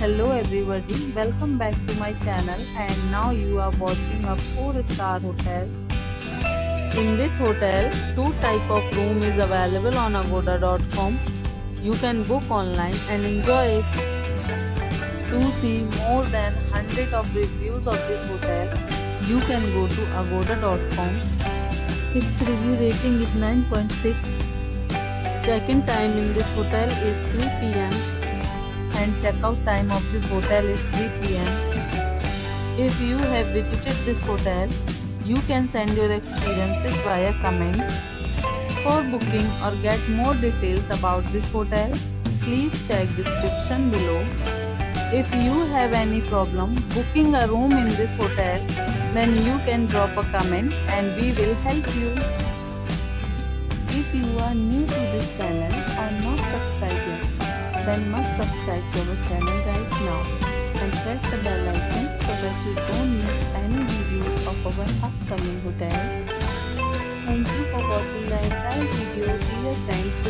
Hello everybody, welcome back to my channel and now you are watching a 4 star hotel. In this hotel, two type of room is available on agoda.com. You can book online and enjoy it. To see more than 100 of reviews of this hotel, you can go to agoda.com. Its review rating is 9.6. Check-in time in this hotel is 3 pm and checkout time of this hotel is 3 pm. If you have visited this hotel, you can send your experiences via comments. For booking or get more details about this hotel, please check description below. If you have any problem booking a room in this hotel, then you can drop a comment and we will help you. If you are new to this then must subscribe to our channel right now and press the bell icon so that you don't miss any videos of our upcoming hotel. Thank you for watching the entire video dear friends.